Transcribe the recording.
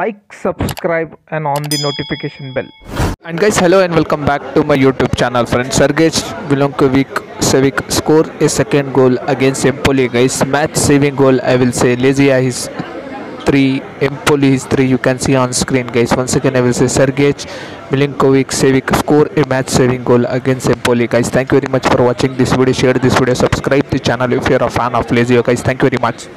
like subscribe and on the notification bell And guys, hello and welcome back to my YouTube channel, friends. Sergej Milinkovic Savic score a second goal against Empoli, guys. Match saving goal, I will say. Lazio is three, Empoli is three. You can see on screen, guys. Once again, I will say Sergej Milinkovic Savic score a match saving goal against Empoli, guys. Thank you very much for watching this video. Share this video, subscribe the channel if you're a fan of Lazio, guys. Thank you very much.